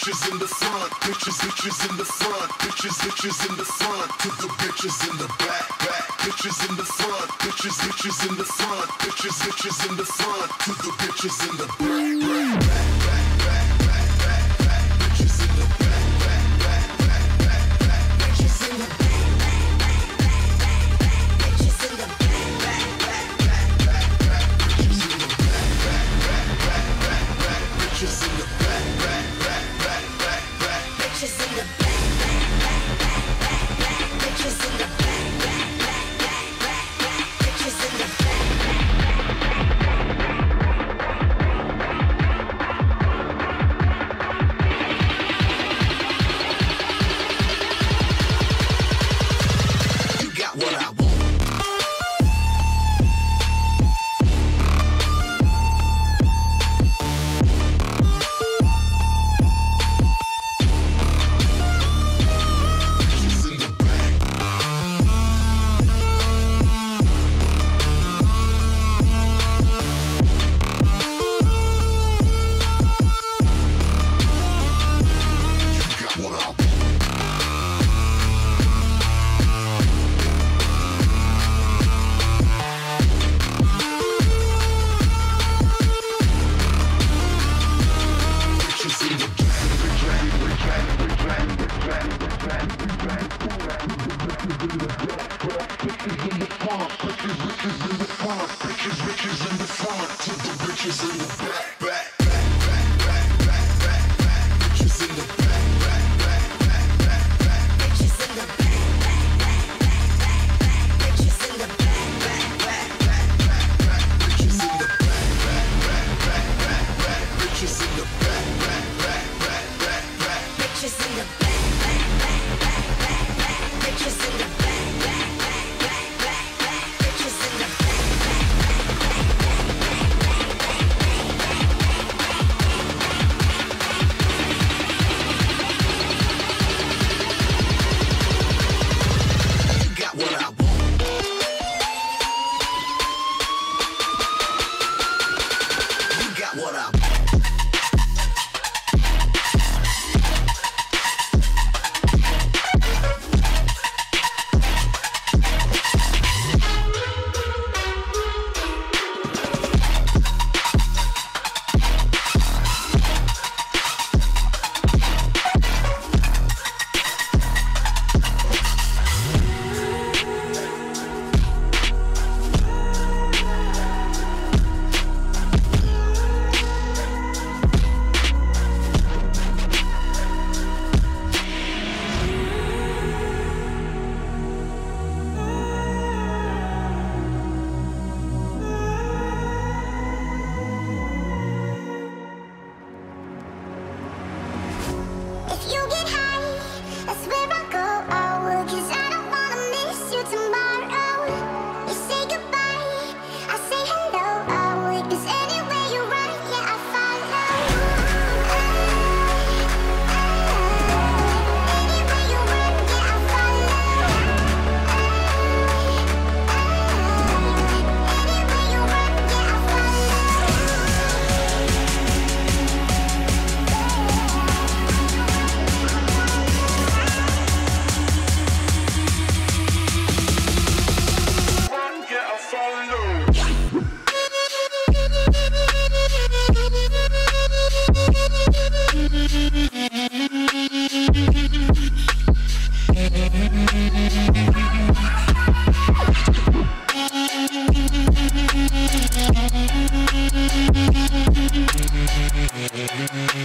bitches in the front, bitches, bitches in the front, bitches, bitches in the front, to the bitches in the back, back, bitches in the front, bitches, bitches in the front, bitches, bitches in the front, to the bitches in the back, back, back.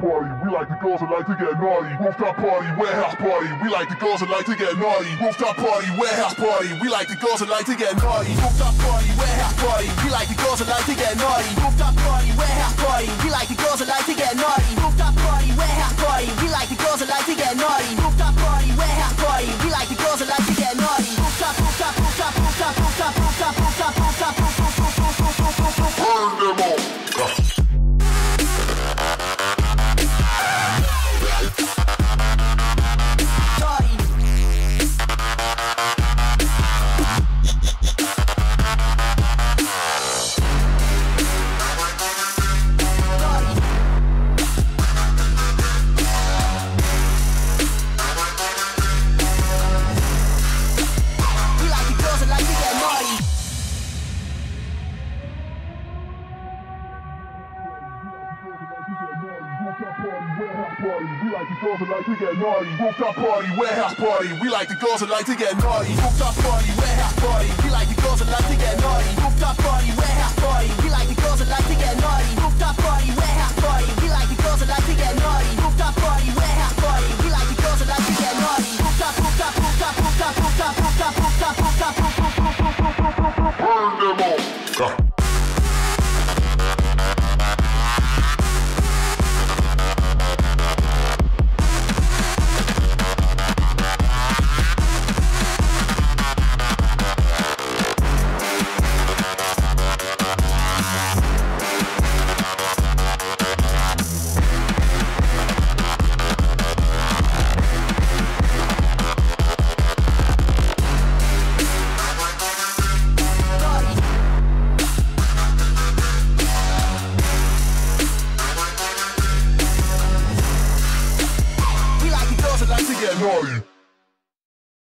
Warehouse party. We like the girls that like to get naughty. Rooftop party, warehouse party. We like the girls that like to get naughty. Rooftop party, warehouse party. We like the girls that like to get naughty. Rooftop party, warehouse party. We like the girls that like to get naughty. Rooftop party, warehouse party. We like the girls that like to get naughty. Rooftop party, warehouse party. We like the girls that like We like the girls that like to get naughty. Rooftop party, warehouse party. We like the girls that like to get naughty. Rooftop party, warehouse party. We like the girls that like to get naughty. Rooftop party, warehouse party. We like the girls that like to get naughty. Rooftop party, warehouse party. We like the girls that like to get naughty. Rooftop party, warehouse party.